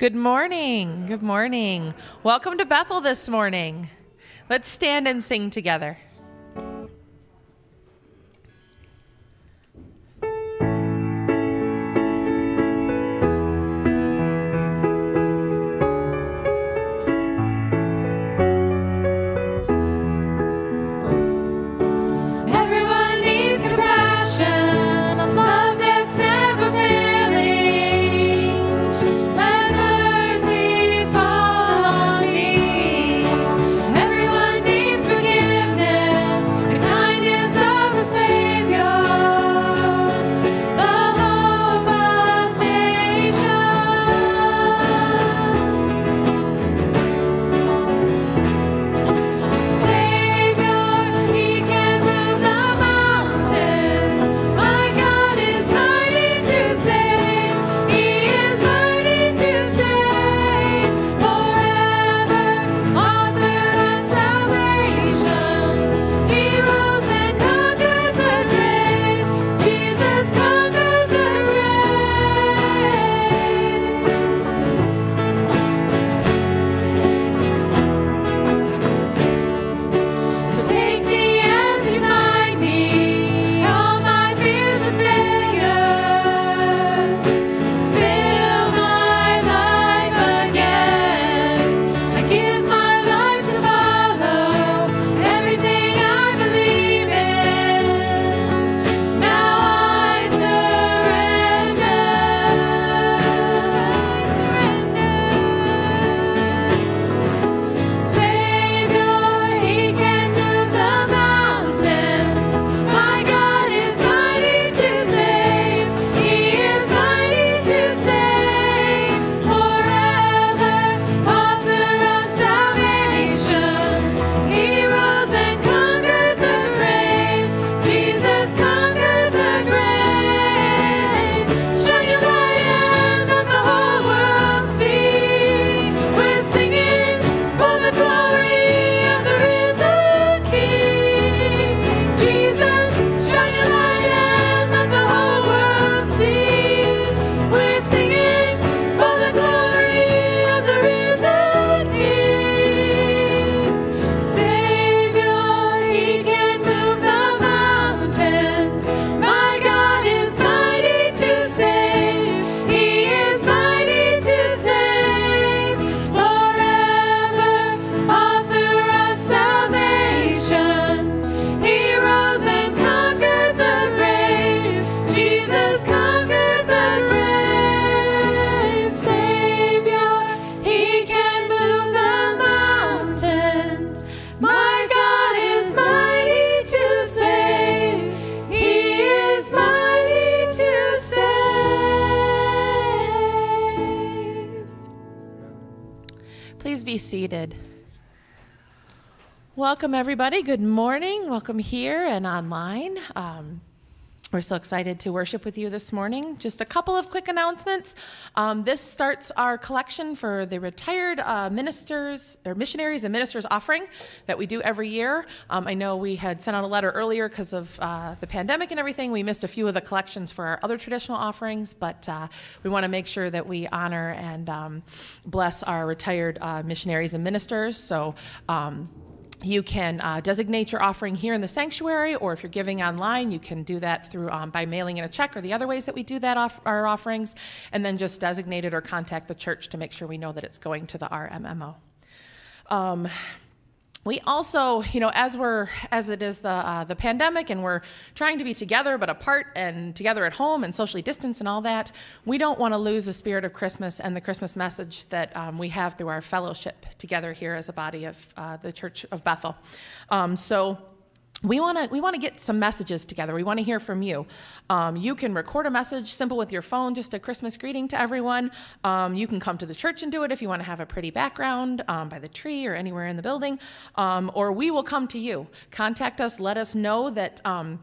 Good morning. Good morning. Welcome to Bethel this morning. Let's stand and sing together. Welcome everybody. Good morning. Welcome here and online. Um, we're so excited to worship with you this morning. Just a couple of quick announcements. Um, this starts our collection for the retired uh, ministers or missionaries and ministers offering that we do every year. Um, I know we had sent out a letter earlier because of uh, the pandemic and everything. We missed a few of the collections for our other traditional offerings, but uh, we want to make sure that we honor and um, bless our retired uh, missionaries and ministers. So um, you can uh, designate your offering here in the sanctuary, or if you're giving online, you can do that through um, by mailing in a check or the other ways that we do that off our offerings, and then just designate it or contact the church to make sure we know that it's going to the RMMO. Um, we also, you know, as we're as it is the uh, the pandemic and we're trying to be together but apart and together at home and socially distanced and all that, we don't want to lose the spirit of Christmas and the Christmas message that um, we have through our fellowship together here as a body of uh, the Church of Bethel. Um, so we want to we want to get some messages together. We want to hear from you. Um, you can record a message simple with your phone just a christmas greeting to everyone. Um, you can come to the church and do it if you want to have a pretty background um, by the tree or anywhere in the building. Um, or we will come to you. Contact us. Let us know that um,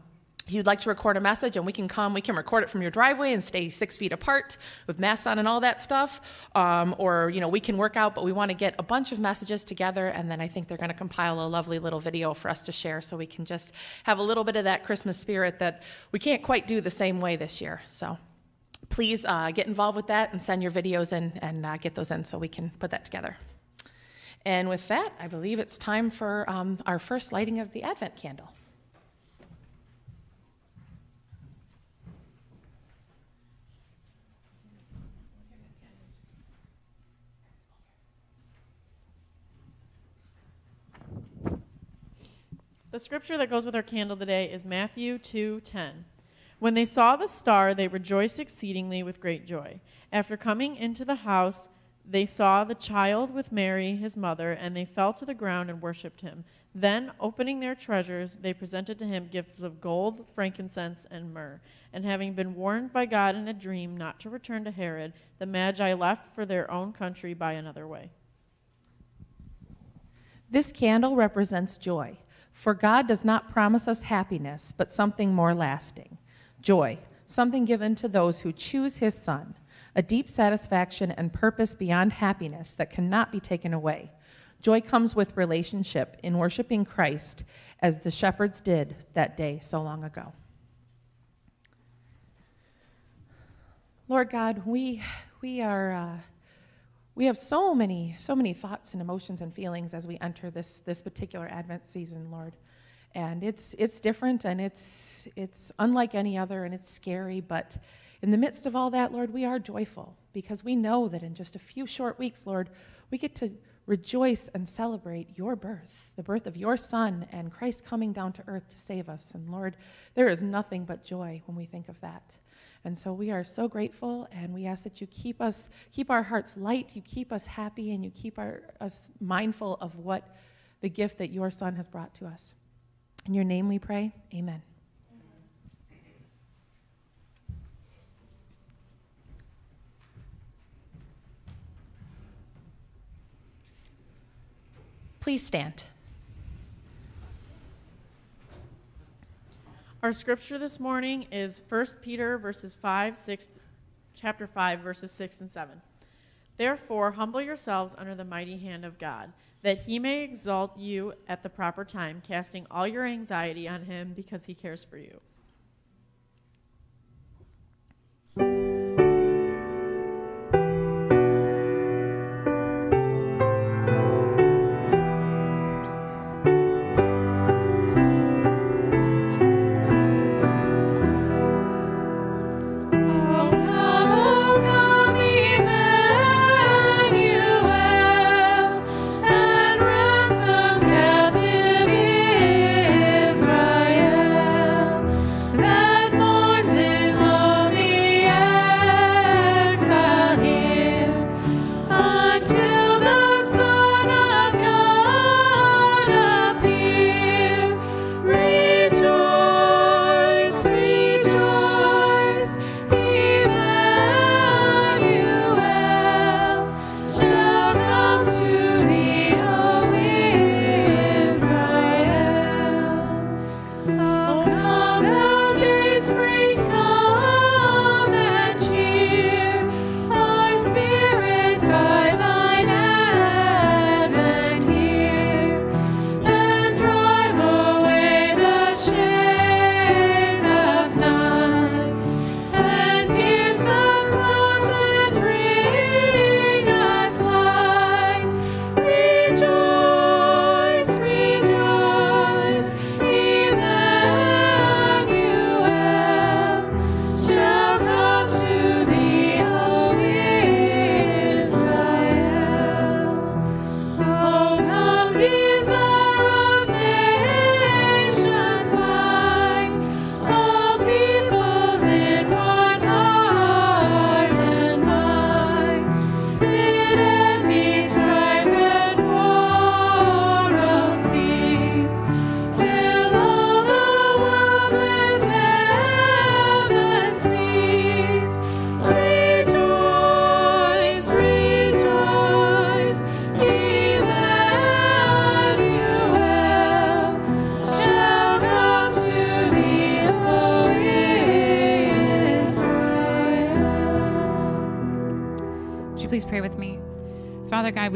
you'd like to record a message and we can come we can record it from your driveway and stay six feet apart with masks on and all that stuff um, or you know we can work out but we want to get a bunch of messages together and then i think they're going to compile a lovely little video for us to share so we can just have a little bit of that christmas spirit that we can't quite do the same way this year so please uh, get involved with that and send your videos in and uh, get those in so we can put that together. And with that, I believe it's time for um, our first lighting of the Advent candle. The scripture that goes with our candle today is Matthew 2:10. When they saw the star, they rejoiced exceedingly with great joy. After coming into the house, they saw the child with Mary, his mother, and they fell to the ground and worshipped him. Then, opening their treasures, they presented to him gifts of gold, frankincense, and myrrh. And having been warned by God in a dream not to return to Herod, the Magi left for their own country by another way. This candle represents joy, for God does not promise us happiness, but something more lasting joy, something given to those who choose his Son, a deep satisfaction and purpose beyond happiness that cannot be taken away. Joy comes with relationship in worshiping Christ as the shepherds did that day so long ago. Lord God, we, we are. Uh, we have so many, so many thoughts and emotions and feelings as we enter this, this particular Advent season, Lord. And it's, it's different and it's, it's unlike any other and it's scary, but in the midst of all that, Lord, we are joyful because we know that in just a few short weeks, Lord, we get to rejoice and celebrate your birth, the birth of your Son and Christ coming down to earth to save us. And Lord, there is nothing but joy when we think of that. And so we are so grateful, and we ask that you keep us, keep our hearts light, you keep us happy, and you keep our, us mindful of what the gift that your Son has brought to us. In your name we pray, amen. Please stand. Our scripture this morning is 1 Peter verses 5, 6, chapter 5, verses 6 and 7. Therefore, humble yourselves under the mighty hand of God, that he may exalt you at the proper time, casting all your anxiety on him because he cares for you.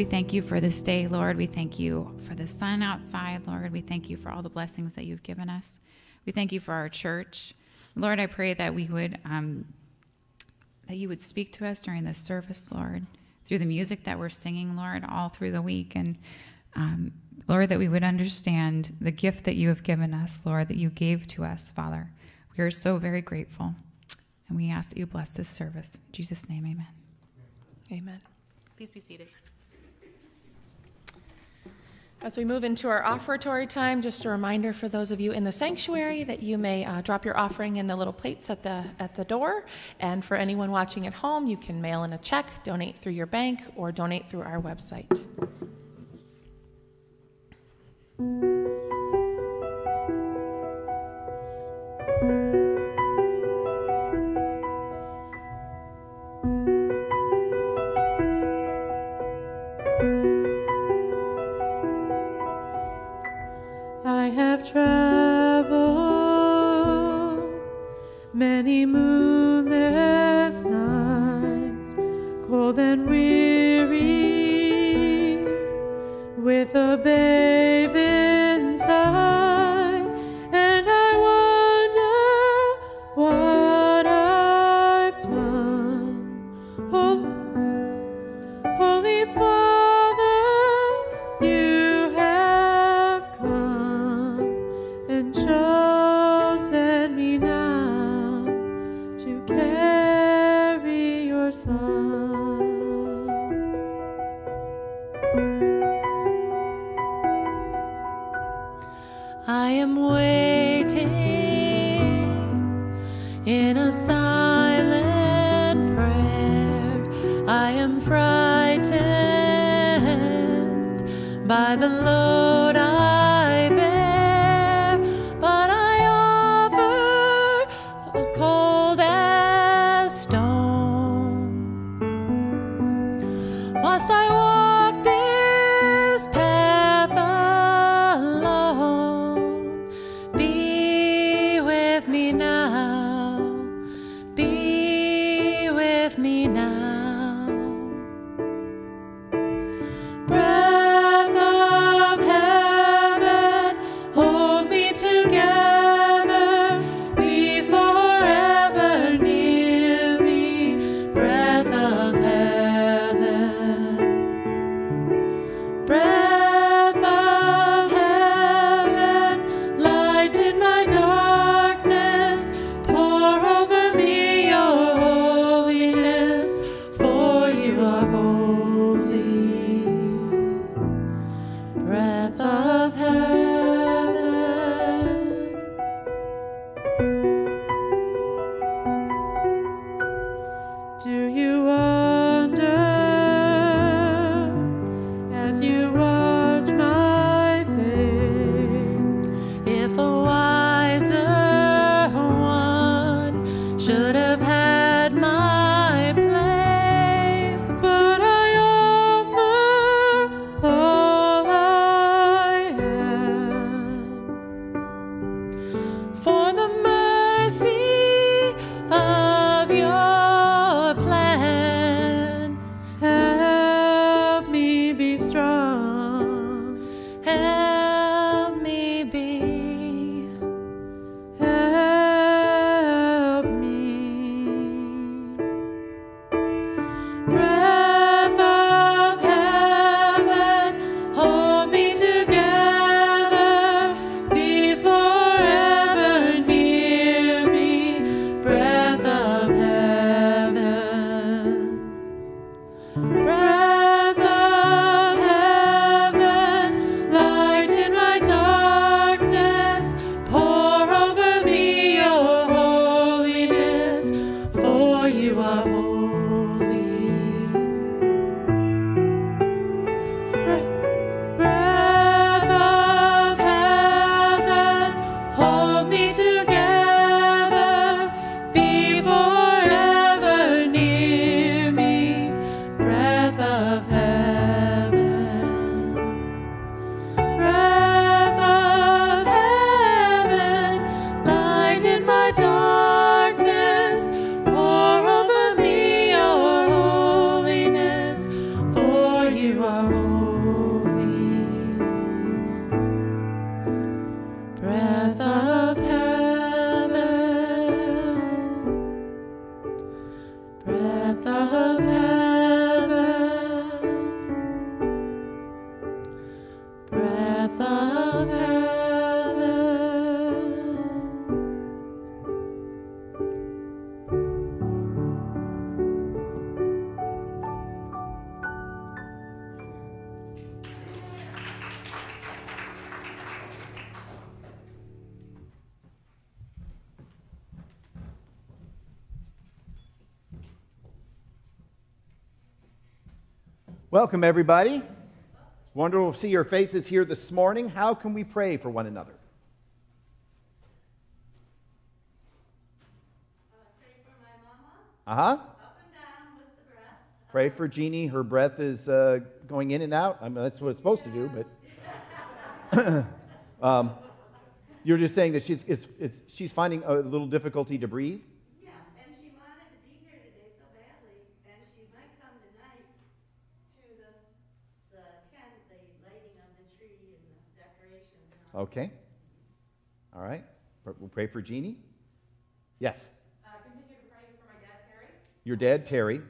We thank you for this day, Lord. We thank you for the sun outside, Lord. We thank you for all the blessings that you've given us. We thank you for our church. Lord, I pray that we would um, that you would speak to us during this service, Lord, through the music that we're singing, Lord, all through the week. And um, Lord, that we would understand the gift that you have given us, Lord, that you gave to us, Father. We are so very grateful. And we ask that you bless this service. In Jesus' name, amen. Amen. Please be seated. As we move into our offertory time, just a reminder for those of you in the sanctuary that you may uh, drop your offering in the little plates at the at the door. And for anyone watching at home, you can mail in a check, donate through your bank, or donate through our website. Have traveled many moonless nights, cold and weary, with a babe Welcome, everybody. Wonderful to see your faces here this morning. How can we pray for one another? Uh huh. Pray for Jeannie. Her breath is uh, going in and out. I mean, that's what it's supposed to do, but. um, you're just saying that she's, it's, it's, she's finding a little difficulty to breathe? Yeah, and she wanted to be here today so badly, and she might come tonight to the, the, can, the lighting of the tree and the decorations and all. Okay. All right. We'll pray for Jeannie. Yes. Uh, continue to pray for my dad, Terry. Your dad, Terry. Yep.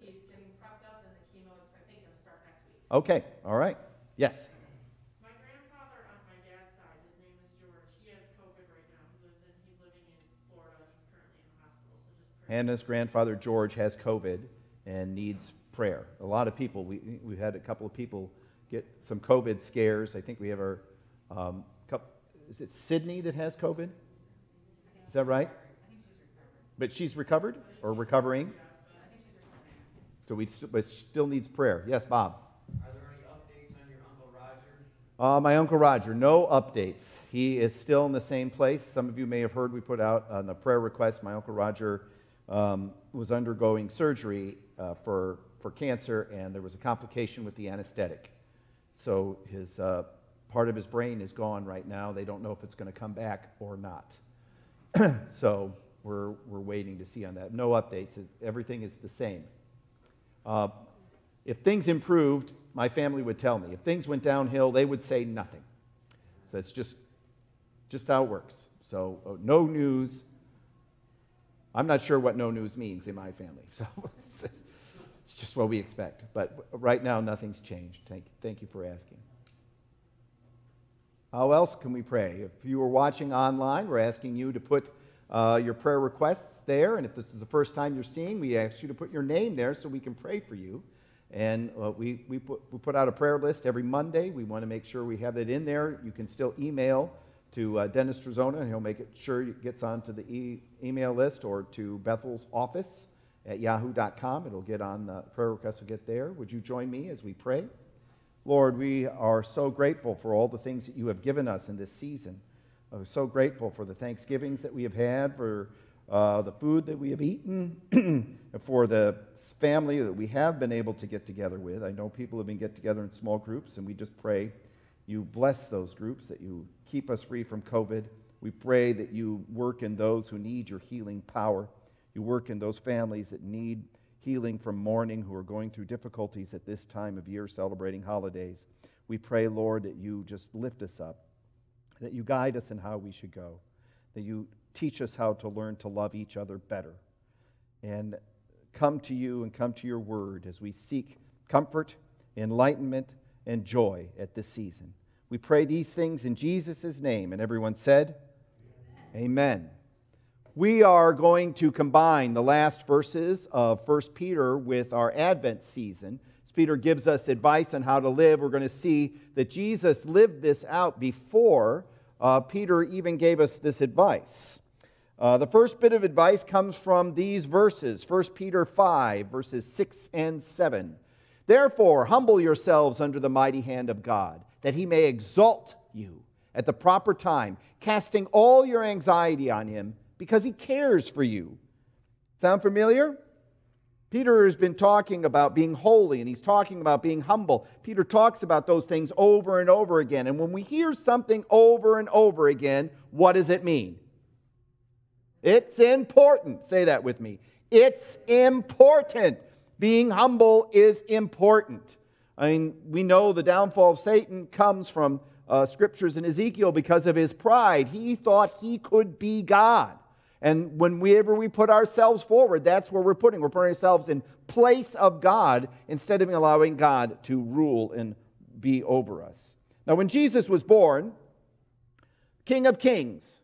He's getting prepped up, and the chemo is, I think, going to start next week. Okay. All right. Yes. My grandfather on my dad's side, his name is George. He has COVID right now. He lives in, he's living in Florida. He's currently in the hospital. So just pray. Hannah's grandfather, George, has COVID and needs prayer. A lot of people, we, we've had a couple of people get some COVID scares. I think we have our, um, is it Sydney that has COVID? Is that right? But she's recovered or recovering? So we, st- but still needs prayer. Yes, Bob. Are there any updates on your Uncle Roger? Uh, my Uncle Roger, no updates. He is still in the same place. Some of you may have heard we put out on a prayer request. My Uncle Roger um, was undergoing surgery uh, for, for cancer, and there was a complication with the anesthetic. So his, uh, part of his brain is gone right now. They don't know if it's going to come back or not. so we're, we're waiting to see on that. No updates. Everything is the same. Uh, if things improved, my family would tell me. If things went downhill, they would say nothing. So it's just, just how it works. So uh, no news. I'm not sure what no news means in my family. So it's just what we expect. But right now, nothing's changed. Thank, thank you for asking. How else can we pray? If you are watching online, we're asking you to put uh, your prayer requests there. And if this is the first time you're seeing, we ask you to put your name there so we can pray for you. And uh, we, we, put, we put out a prayer list every Monday. We want to make sure we have it in there. You can still email to uh, Dennis Trezona, and he'll make it sure it gets onto the e- email list or to Bethel's office at yahoo.com. It'll get on the prayer request will get there. Would you join me as we pray? Lord, we are so grateful for all the things that you have given us in this season. So grateful for the Thanksgivings that we have had, for uh, the food that we have eaten, for the family that we have been able to get together with. I know people have been get together in small groups, and we just pray you bless those groups, that you keep us free from COVID. We pray that you work in those who need your healing power. You work in those families that need healing from mourning, who are going through difficulties at this time of year celebrating holidays. We pray, Lord, that you just lift us up, that you guide us in how we should go, that you teach us how to learn to love each other better, and come to you and come to your word as we seek comfort, enlightenment, and joy at this season. We pray these things in Jesus' name. And everyone said, Amen. Amen. We are going to combine the last verses of 1 Peter with our Advent season. As Peter gives us advice on how to live, we're going to see that Jesus lived this out before uh, Peter even gave us this advice. Uh, the first bit of advice comes from these verses 1 Peter 5, verses 6 and 7. Therefore, humble yourselves under the mighty hand of God, that he may exalt you at the proper time, casting all your anxiety on him because he cares for you. Sound familiar? Peter has been talking about being holy and he's talking about being humble. Peter talks about those things over and over again. And when we hear something over and over again, what does it mean? It's important. Say that with me. It's important. Being humble is important. I mean, we know the downfall of Satan comes from uh, scriptures in Ezekiel because of his pride. He thought he could be God. And whenever we put ourselves forward, that's where we're putting. We're putting ourselves in place of God instead of allowing God to rule and be over us. Now, when Jesus was born, King of Kings,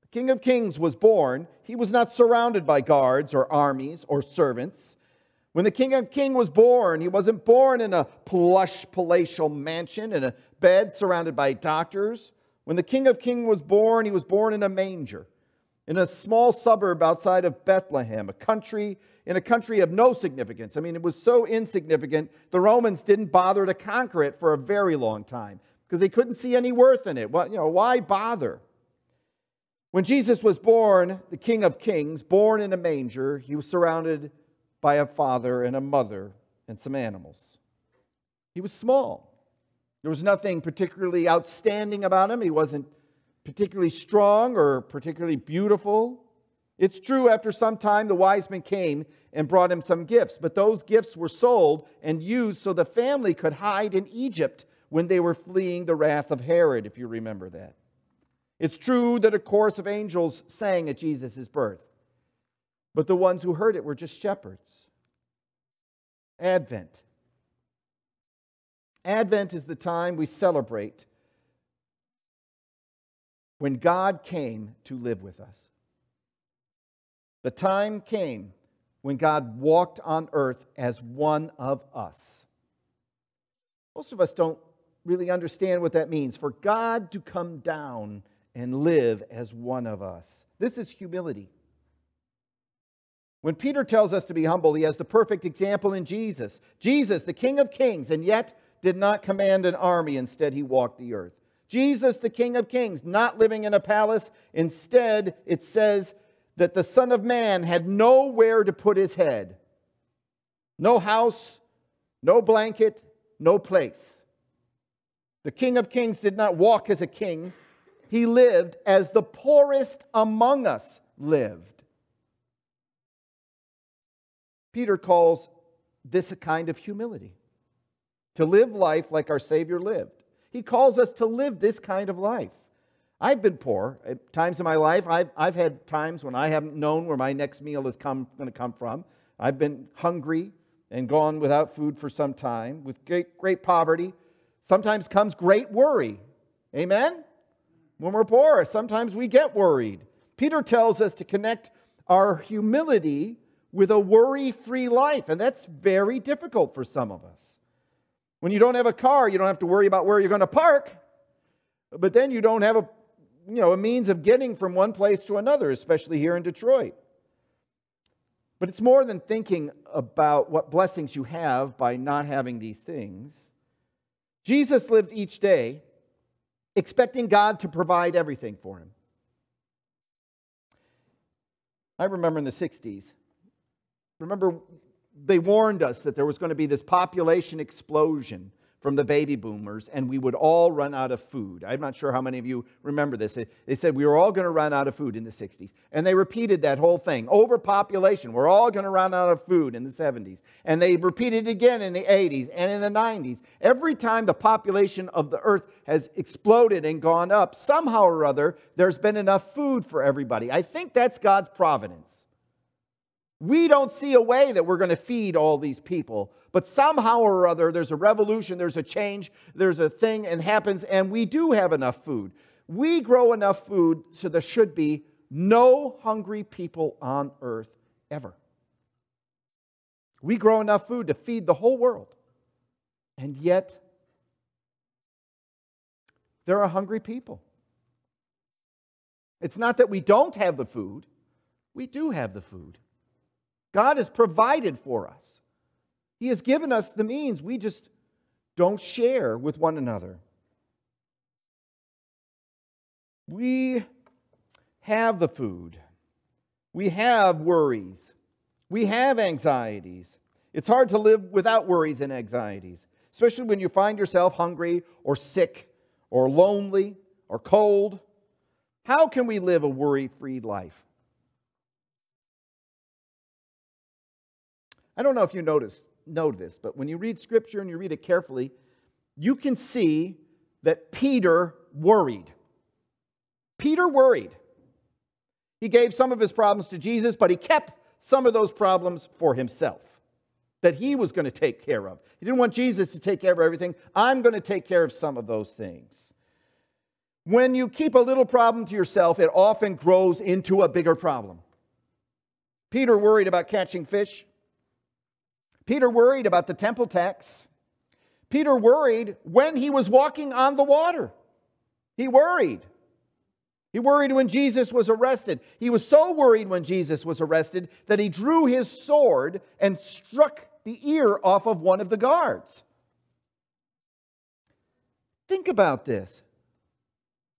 the King of Kings was born. He was not surrounded by guards or armies or servants. When the King of King was born, he wasn't born in a plush palatial mansion in a bed surrounded by doctors. When the King of King was born, he was born in a manger. In a small suburb outside of Bethlehem, a country in a country of no significance. I mean, it was so insignificant, the Romans didn't bother to conquer it for a very long time because they couldn't see any worth in it. Well, you know, why bother? When Jesus was born, the King of Kings, born in a manger, he was surrounded by a father and a mother and some animals. He was small. There was nothing particularly outstanding about him. He wasn't particularly strong or particularly beautiful. It's true, after some time, the wise men came and brought him some gifts, but those gifts were sold and used so the family could hide in Egypt when they were fleeing the wrath of Herod, if you remember that. It's true that a chorus of angels sang at Jesus' birth, but the ones who heard it were just shepherds. Advent. Advent is the time we celebrate when God came to live with us. The time came when God walked on earth as one of us. Most of us don't really understand what that means for God to come down and live as one of us. This is humility. When Peter tells us to be humble, he has the perfect example in Jesus. Jesus, the King of Kings, and yet did not command an army. Instead, he walked the earth. Jesus, the King of Kings, not living in a palace. Instead, it says that the Son of Man had nowhere to put his head no house, no blanket, no place. The King of Kings did not walk as a king, he lived as the poorest among us lived. Peter calls this a kind of humility to live life like our Savior lived. He calls us to live this kind of life. I've been poor at times in my life. I've, I've had times when I haven't known where my next meal is going to come from. I've been hungry and gone without food for some time, with great, great poverty. Sometimes comes great worry. Amen? When we're poor, sometimes we get worried. Peter tells us to connect our humility with a worry free life, and that's very difficult for some of us. When you don't have a car, you don't have to worry about where you're going to park, but then you don't have a you know, a means of getting from one place to another, especially here in Detroit. But it's more than thinking about what blessings you have by not having these things. Jesus lived each day expecting God to provide everything for him. I remember in the 60s, remember they warned us that there was going to be this population explosion from the baby boomers, and we would all run out of food. I'm not sure how many of you remember this. They said we were all going to run out of food in the 60s. And they repeated that whole thing overpopulation. We're all going to run out of food in the 70s. And they repeated it again in the 80s and in the 90s. Every time the population of the earth has exploded and gone up, somehow or other, there's been enough food for everybody. I think that's God's providence. We don't see a way that we're going to feed all these people but somehow or other, there's a revolution, there's a change, there's a thing and happens, and we do have enough food. We grow enough food so there should be no hungry people on earth ever. We grow enough food to feed the whole world. And yet, there are hungry people. It's not that we don't have the food, we do have the food. God has provided for us. He has given us the means. We just don't share with one another. We have the food. We have worries. We have anxieties. It's hard to live without worries and anxieties, especially when you find yourself hungry or sick or lonely or cold. How can we live a worry free life? I don't know if you noticed, know this, but when you read scripture and you read it carefully, you can see that Peter worried. Peter worried. He gave some of his problems to Jesus, but he kept some of those problems for himself that he was going to take care of. He didn't want Jesus to take care of everything. I'm going to take care of some of those things. When you keep a little problem to yourself, it often grows into a bigger problem. Peter worried about catching fish. Peter worried about the temple tax. Peter worried when he was walking on the water. He worried. He worried when Jesus was arrested. He was so worried when Jesus was arrested that he drew his sword and struck the ear off of one of the guards. Think about this.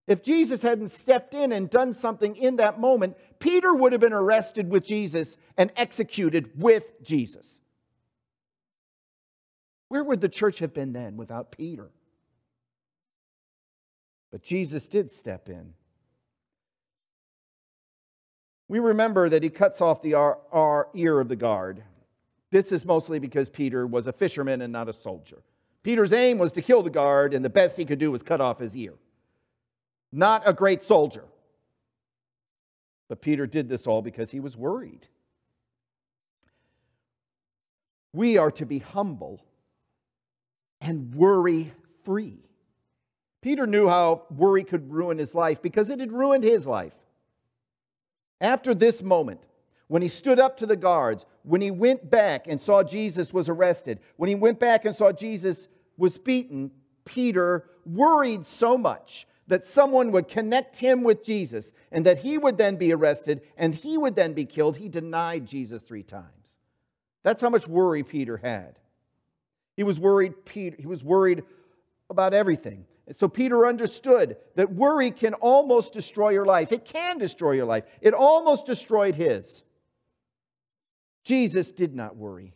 If Jesus hadn't stepped in and done something in that moment, Peter would have been arrested with Jesus and executed with Jesus. Where would the church have been then without Peter? But Jesus did step in. We remember that he cuts off the ear of the guard. This is mostly because Peter was a fisherman and not a soldier. Peter's aim was to kill the guard, and the best he could do was cut off his ear. Not a great soldier. But Peter did this all because he was worried. We are to be humble and worry free. Peter knew how worry could ruin his life because it had ruined his life. After this moment, when he stood up to the guards, when he went back and saw Jesus was arrested, when he went back and saw Jesus was beaten, Peter worried so much that someone would connect him with Jesus and that he would then be arrested and he would then be killed. He denied Jesus three times. That's how much worry Peter had. He was worried, Peter, he was worried about everything. And so Peter understood that worry can almost destroy your life. It can destroy your life. It almost destroyed his. Jesus did not worry.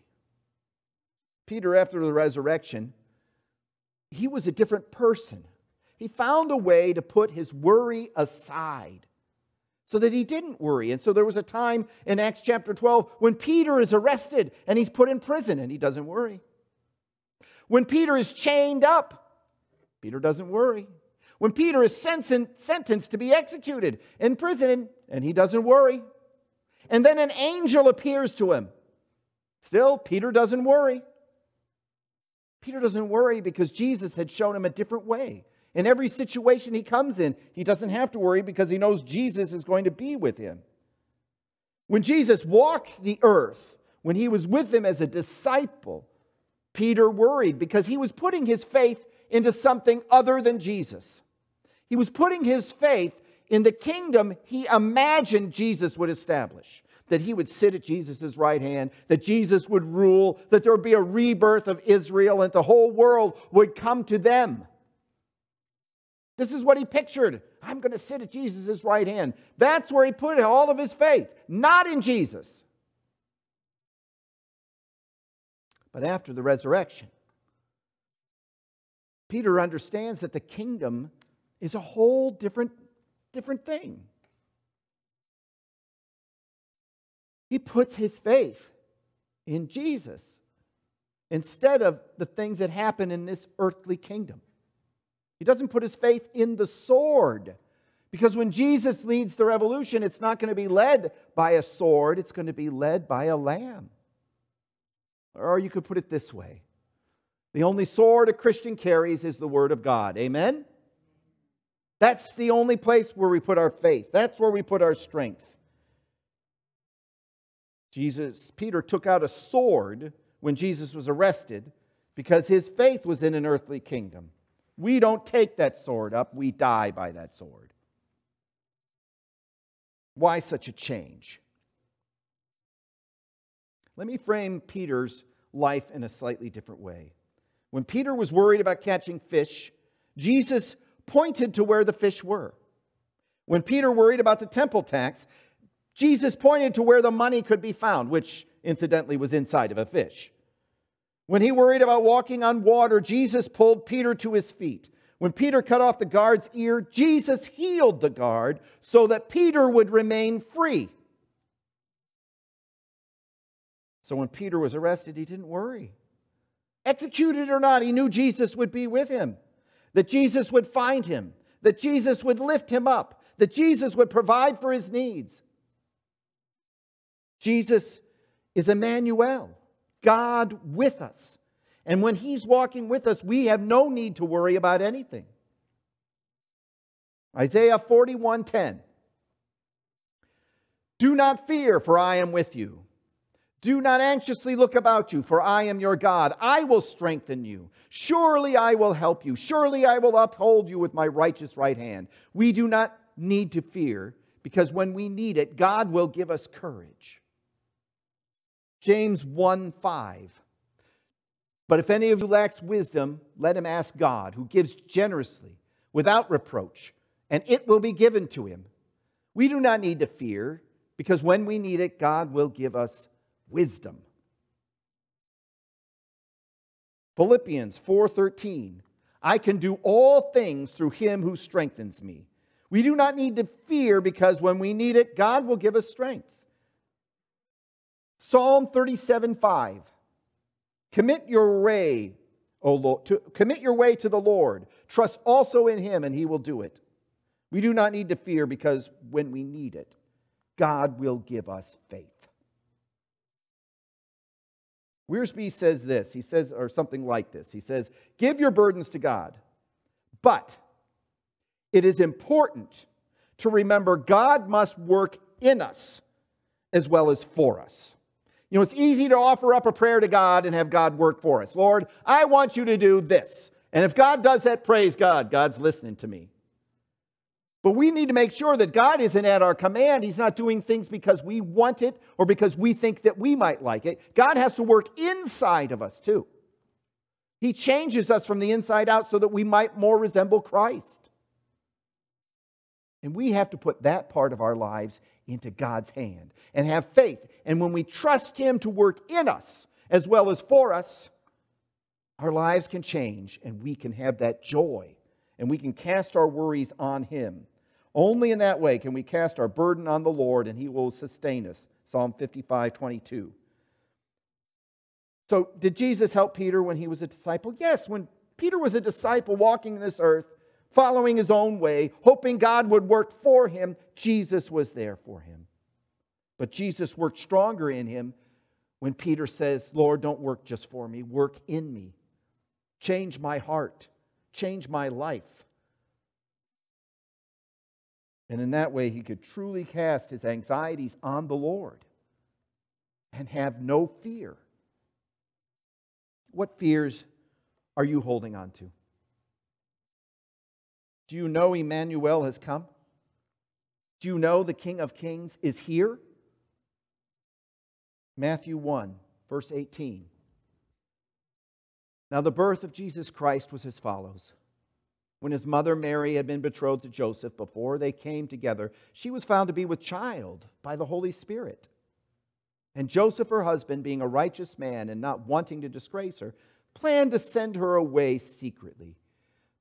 Peter, after the resurrection, he was a different person. He found a way to put his worry aside so that he didn't worry. And so there was a time in Acts chapter 12 when Peter is arrested and he's put in prison and he doesn't worry. When Peter is chained up, Peter doesn't worry. When Peter is sentenced to be executed in prison and he doesn't worry. And then an angel appears to him. Still, Peter doesn't worry. Peter doesn't worry because Jesus had shown him a different way. In every situation he comes in, he doesn't have to worry because he knows Jesus is going to be with him. When Jesus walked the earth, when he was with them as a disciple, Peter worried because he was putting his faith into something other than Jesus. He was putting his faith in the kingdom he imagined Jesus would establish that he would sit at Jesus' right hand, that Jesus would rule, that there would be a rebirth of Israel, and the whole world would come to them. This is what he pictured. I'm going to sit at Jesus' right hand. That's where he put all of his faith, not in Jesus. But after the resurrection, Peter understands that the kingdom is a whole different, different thing. He puts his faith in Jesus instead of the things that happen in this earthly kingdom. He doesn't put his faith in the sword. Because when Jesus leads the revolution, it's not going to be led by a sword, it's going to be led by a lamb. Or you could put it this way the only sword a Christian carries is the word of God. Amen? That's the only place where we put our faith, that's where we put our strength. Jesus, Peter took out a sword when Jesus was arrested because his faith was in an earthly kingdom. We don't take that sword up, we die by that sword. Why such a change? Let me frame Peter's life in a slightly different way. When Peter was worried about catching fish, Jesus pointed to where the fish were. When Peter worried about the temple tax, Jesus pointed to where the money could be found, which incidentally was inside of a fish. When he worried about walking on water, Jesus pulled Peter to his feet. When Peter cut off the guard's ear, Jesus healed the guard so that Peter would remain free. So when Peter was arrested, he didn't worry. Executed or not, he knew Jesus would be with him, that Jesus would find him, that Jesus would lift him up, that Jesus would provide for his needs. Jesus is Emmanuel, God with us. And when He's walking with us, we have no need to worry about anything. Isaiah 41:10 Do not fear, for I am with you. Do not anxiously look about you, for I am your God. I will strengthen you. Surely I will help you. Surely I will uphold you with my righteous right hand. We do not need to fear because when we need it, God will give us courage. James 1 5. But if any of you lacks wisdom, let him ask God, who gives generously, without reproach, and it will be given to him. We do not need to fear, because when we need it, God will give us wisdom. Philippians 4:13 I can do all things through him who strengthens me. We do not need to fear because when we need it God will give us strength. Psalm 37:5 Commit your way, O Lord, to, commit your way to the Lord. Trust also in him and he will do it. We do not need to fear because when we need it God will give us faith. Wiersbe says this. He says, or something like this. He says, Give your burdens to God, but it is important to remember God must work in us as well as for us. You know, it's easy to offer up a prayer to God and have God work for us. Lord, I want you to do this. And if God does that, praise God. God's listening to me. But we need to make sure that God isn't at our command. He's not doing things because we want it or because we think that we might like it. God has to work inside of us too. He changes us from the inside out so that we might more resemble Christ. And we have to put that part of our lives into God's hand and have faith. And when we trust Him to work in us as well as for us, our lives can change and we can have that joy and we can cast our worries on Him. Only in that way can we cast our burden on the Lord and He will sustain us. Psalm 55 22. So, did Jesus help Peter when he was a disciple? Yes, when Peter was a disciple walking this earth, following his own way, hoping God would work for him, Jesus was there for him. But Jesus worked stronger in him when Peter says, Lord, don't work just for me, work in me. Change my heart, change my life. And in that way, he could truly cast his anxieties on the Lord and have no fear. What fears are you holding on to? Do you know Emmanuel has come? Do you know the King of Kings is here? Matthew 1, verse 18. Now, the birth of Jesus Christ was as follows. When his mother Mary had been betrothed to Joseph before they came together, she was found to be with child by the Holy Spirit. And Joseph, her husband, being a righteous man and not wanting to disgrace her, planned to send her away secretly.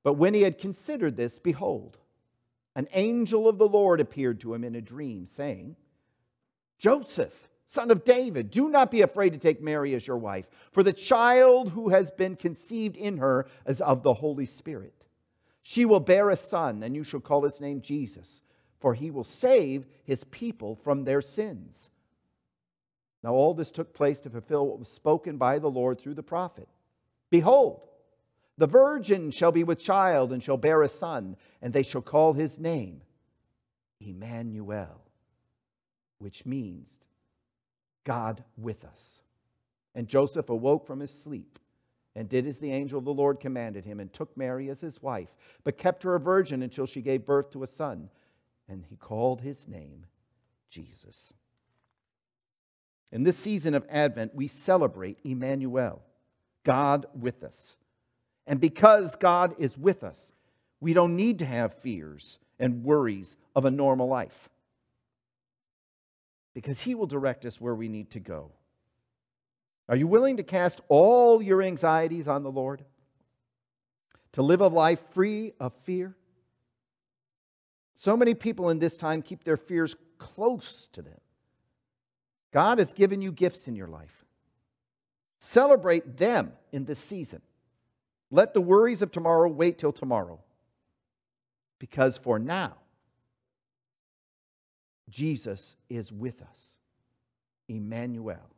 But when he had considered this, behold, an angel of the Lord appeared to him in a dream, saying, Joseph, son of David, do not be afraid to take Mary as your wife, for the child who has been conceived in her is of the Holy Spirit. She will bear a son, and you shall call his name Jesus, for he will save his people from their sins. Now, all this took place to fulfill what was spoken by the Lord through the prophet. Behold, the virgin shall be with child and shall bear a son, and they shall call his name Emmanuel, which means God with us. And Joseph awoke from his sleep and did as the angel of the Lord commanded him, and took Mary as his wife, but kept her a virgin until she gave birth to a son. And he called his name Jesus. In this season of Advent, we celebrate Emmanuel, God with us. And because God is with us, we don't need to have fears and worries of a normal life. Because he will direct us where we need to go. Are you willing to cast all your anxieties on the Lord? To live a life free of fear? So many people in this time keep their fears close to them. God has given you gifts in your life. Celebrate them in this season. Let the worries of tomorrow wait till tomorrow. Because for now, Jesus is with us. Emmanuel.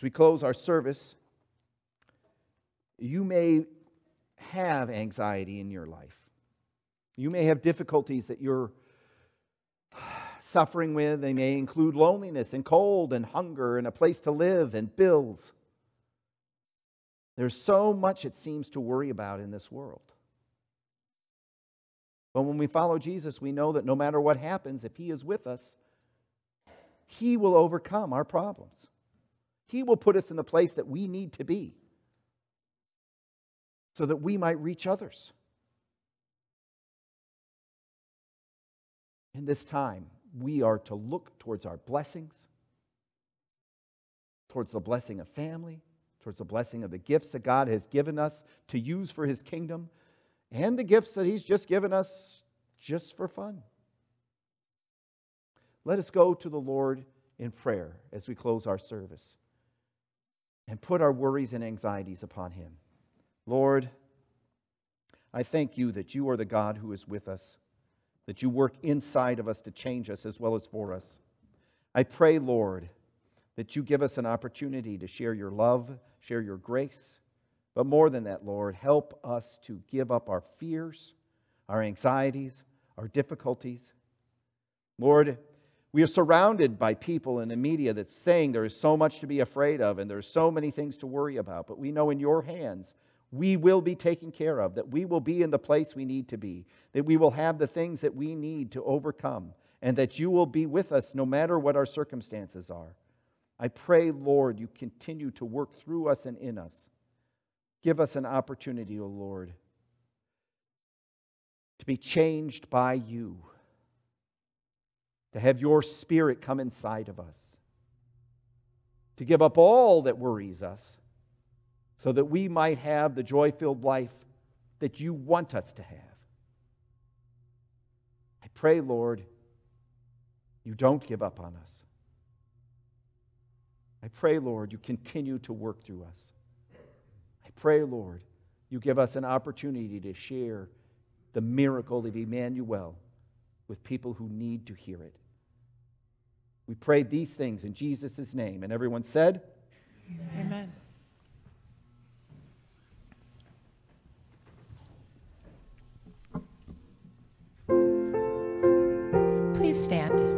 As we close our service, you may have anxiety in your life. You may have difficulties that you're suffering with. They may include loneliness and cold and hunger and a place to live and bills. There's so much it seems to worry about in this world. But when we follow Jesus, we know that no matter what happens, if He is with us, He will overcome our problems. He will put us in the place that we need to be so that we might reach others. In this time, we are to look towards our blessings, towards the blessing of family, towards the blessing of the gifts that God has given us to use for His kingdom, and the gifts that He's just given us just for fun. Let us go to the Lord in prayer as we close our service and put our worries and anxieties upon Him. Lord, I thank you that you are the God who is with us, that you work inside of us to change us as well as for us. I pray, Lord, that you give us an opportunity to share your love, share your grace. But more than that, Lord, help us to give up our fears, our anxieties, our difficulties. Lord, we are surrounded by people in the media that's saying there is so much to be afraid of and there are so many things to worry about. But we know in your hands we will be taken care of, that we will be in the place we need to be, that we will have the things that we need to overcome, and that you will be with us no matter what our circumstances are. I pray, Lord, you continue to work through us and in us. Give us an opportunity, O oh Lord, to be changed by you, to have your spirit come inside of us, to give up all that worries us so that we might have the joy filled life that you want us to have. I pray, Lord, you don't give up on us. I pray, Lord, you continue to work through us. I pray, Lord, you give us an opportunity to share the miracle of Emmanuel with people who need to hear it. We pray these things in Jesus' name. And everyone said, Amen. Please stand.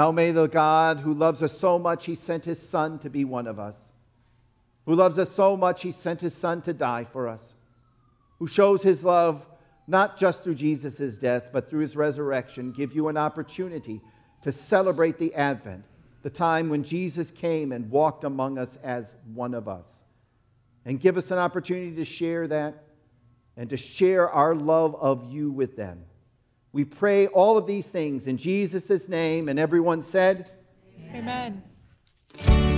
Now may the God who loves us so much, he sent his Son to be one of us, who loves us so much, he sent his Son to die for us, who shows his love not just through Jesus' death, but through his resurrection, give you an opportunity to celebrate the Advent, the time when Jesus came and walked among us as one of us. And give us an opportunity to share that and to share our love of you with them. We pray all of these things in Jesus' name, and everyone said, Amen. Amen.